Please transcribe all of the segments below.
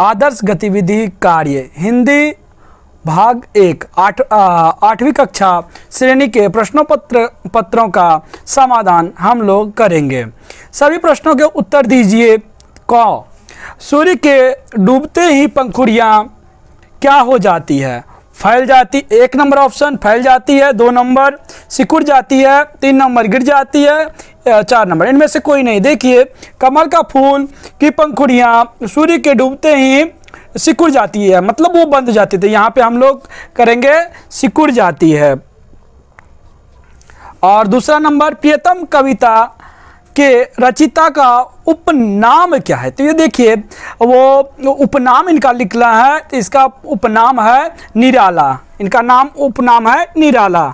आदर्श गतिविधि कार्य, हिंदी भाग एक, आठ आठवीं कक्षा, श्रेणी के प्रश्नों पत्र पत्रों का समाधान हम लोग करेंगे। सभी प्रश्नों के उत्तर दीजिए। कौ, सूर्य के डूबते ही पंखुड़ियाँ क्या हो जाती है? फैल जाती, एक नंबर ऑप्शन फैल जाती है, दो नंबर, सिकुड़ जाती है, तीन नंबर गिर जाती है चार नंबर। इनमें से कोई नहीं। देखिए, कमल का फूल की पंखुड़ियाँ सूर्य के डूबते ही सिकुड़ जाती है। मतलब वो बंद जाती थी यहाँ पे हम लोग करेंगे, सिकुड़ जाती है। और दूसरा नंबर, प्रियतम कविता के रचिता का उपनाम क्या है? तो ये देखिए वो उपनाम इनका लिखना है तो इसका उपनाम है निराला। इनका नाम उपनाम है निराला।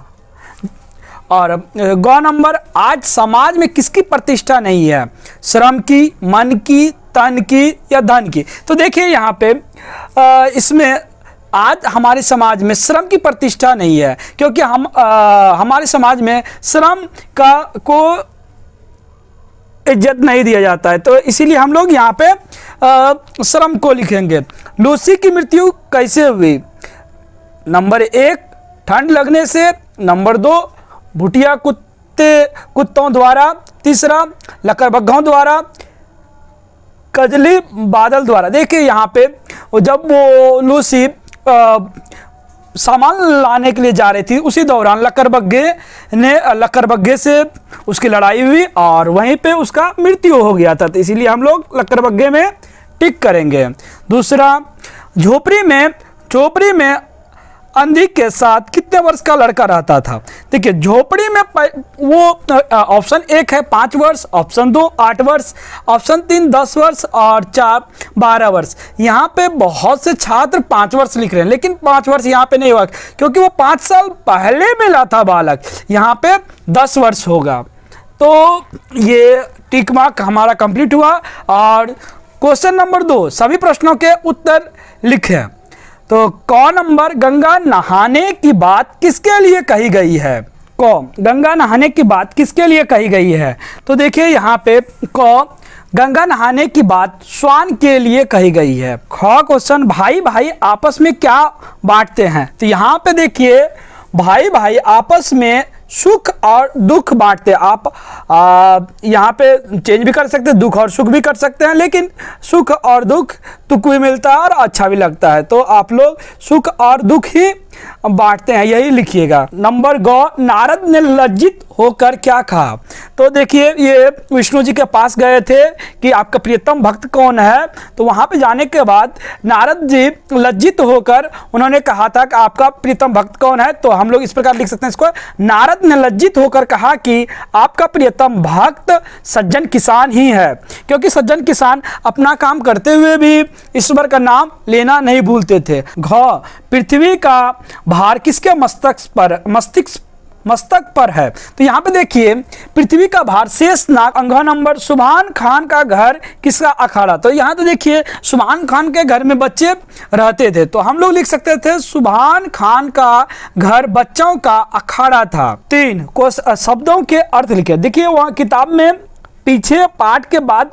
और गौ नंबर आज समाज में किसकी प्रतिष्ठा नहीं है? श्रम की मन की तन की या धन की? तो देखिए यहाँ पे इसमें आज हमारे समाज में श्रम की प्रतिष्ठा नहीं है क्योंकि हम अ, हमारे समाज में श्रम का को इज़्ज़त नहीं दिया जाता है। तो इसीलिए हम लोग यहाँ पे श्रम को लिखेंगे। लूसी की मृत्यु कैसे हुई? नंबर एक, ठंड लगने से। नंबर दो, भुटिया कुत्ते, कुत्तों द्वारा। तीसरा लकड़बग्घों द्वारा। कजली बादल द्वारा। देखिए यहाँ पे, जब वो लूसी सामान लाने के लिए जा रही थी। उसी दौरान लकरबग्घे ने लकरबग्घे से उसकी लड़ाई हुई और वहीं पे उसका मृत्यु हो गया था। तो इसीलिए हम लोग लकरबग्घे में टिक करेंगे। दूसरा, झोपड़ी में झोपड़ी में अंधी के साथ कितने वर्ष का लड़का रहता था? देखिए, झोपड़ी में वो ऑप्शन एक है पाँच वर्ष, ऑप्शन दो आठ वर्ष, ऑप्शन तीन दस वर्ष और चार बारह वर्ष। यहाँ पे बहुत से छात्र पाँच वर्ष लिख रहे हैं, लेकिन पाँच वर्ष यहाँ पे नहीं हुआ, क्योंकि वो पाँच साल पहले मिला था बालक। यहाँ पे दस वर्ष होगा। तो ये टिक मार्क हमारा कंप्लीट हुआ और क्वेश्चन नंबर दो, सभी प्रश्नों के उत्तर लिखें तो कौन नंबर गंगा नहाने की बात किसके लिए कही गई है? कौ, गंगा नहाने की बात किसके लिए कही गई है? तो देखिए यहाँ पे कौ, गंगा नहाने की बात स्वान के लिए कही गई है। ख क्वेश्चन भाई भाई आपस में क्या बांटते हैं? तो यहाँ पे देखिए, भाई भाई आपस में सुख और दुख बांटते आप यहाँ पे चेंज भी कर सकते हैं, दुख और सुख भी कर सकते हैं, लेकिन सुख और दुख तुक भी मिलता है और अच्छा भी लगता है। तो आप लोग सुख और दुख ही बांटते हैं, यही लिखिएगा। नंबर गौ, नारद ने लज्जित होकर क्या कहा? तो देखिए, ये विष्णु जी के पास गए थे कि आपका प्रियतम भक्त कौन है? तो वहाँ पे जाने के बाद नारद जी लज्जित होकर उन्होंने कहा था कि आपका प्रियतम भक्त कौन है? तो हम लोग इस प्रकार लिख सकते हैं इसको। नारद ने लज्जित होकर कहा कि आपका प्रियतम भक्त सज्जन किसान ही है, क्योंकि सज्जन किसान अपना काम करते हुए भी ईश्वर का नाम लेना नहीं भूलते थे। घ, पृथ्वी का भार किसके मस्तक पर, मस्तिष्क, मस्तक पर है? तो यहाँ पे देखिए, पृथ्वी का भार शेष नाग, अंग नंबर, सुभान खान का घर किसका अखाड़ा? तो यहाँ तो देखिए, सुभान खान के घर में बच्चे रहते थे। तो हम लोग लिख सकते थे, सुभान खान का घर बच्चों का अखाड़ा था। तीन को शब्दों के अर्थ लिखे। देखिए, वहाँ किताब में पीछे पाठ के बाद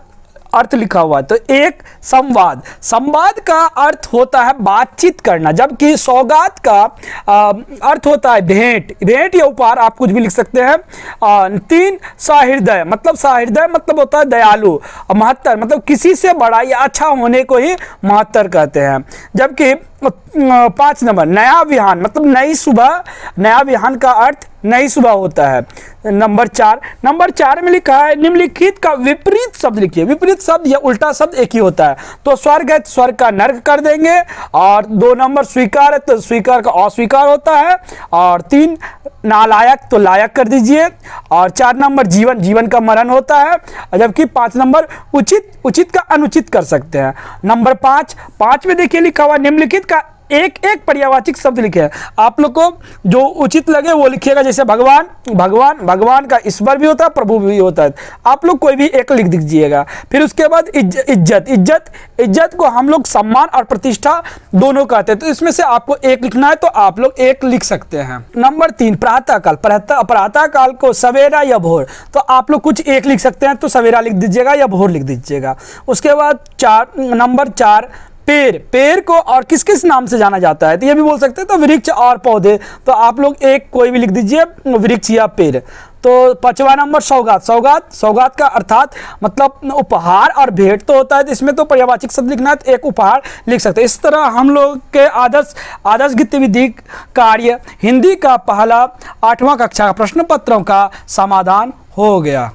अर्थ लिखा हुआ है। तो एक संवाद। संवाद का अर्थ होता है बातचीत करना जबकि सौगात का आ, अर्थ होता है भेंट। भेंट या उपहार आप कुछ भी लिख सकते हैं। आ, तीन सहृदय। मतलब सहृदय मतलब होता है दयालु महत्तर। मतलब किसी से बड़ा या अच्छा होने को ही महत्तर कहते हैं। जबकि पाँच नंबर, नया विहान मतलब नई सुबह, नया विहान का अर्थ नई सुबह होता है। नंबर चार नंबर चार में लिखा है, निम्नलिखित का विपरीत शब्द लिखिए, विपरीत शब्द या उल्टा शब्द एक ही होता है। तो स्वर्ग है, स्वर्ग का नर्क कर देंगे, और दो नंबर स्वीकार है तो स्वीकार का अस्वीकार होता है, और तीन नालायक तो लायक कर दीजिए। और चार नंबर जीवन जीवन का मरण होता है, जबकि पाँच नंबर उचित उचित का अनुचित कर सकते हैं। नंबर पाँच पाँच में देखिए लिखा हुआ निम्नलिखित का एक एक पर्यावाचिक शब्द लिखे हैं। आप लोग को जो उचित लगे वो लिखिएगा, जैसे भगवान भगवान भगवान का ईश्वर भी होता है, प्रभु भी होता है। आप लोग कोई भी एक लिख दीजिएगा। फिर उसके बाद इज़्ज़त इज़्ज़त इज़्ज़त को हम लोग सम्मान और प्रतिष्ठा दोनों कहते हैं। तो इसमें से आपको एक लिखना है तो आप लोग एक लिख सकते हैं। नंबर तीन प्रातः काल प्रातः प्रातः काल को सवेरा या भोर। तो आप लोग कुछ एक लिख सकते हैं तो सवेरा लिख दीजिएगा या भोर लिख दीजिएगा। उसके बाद चार, नंबर चार पेड़ पेड़ को और किस किस नाम से जाना जाता है? तो ये भी बोल सकते हैं तो वृक्ष और पौधे। तो आप लोग एक कोई भी लिख दीजिए, वृक्ष या पेड़। तो पांचवा नंबर, सौगात। सौगात सौगात का अर्थात मतलब उपहार और भेंट तो होता है तो इसमें तो पर्यावाचिक शब्द लिखना है तो एक उपहार लिख सकते हैं। इस तरह हम लोग के आदर्श आदर्श गतिविधि कार्य हिंदी का पहला आठवां कक्षा का प्रश्न पत्रों का समाधान हो गया।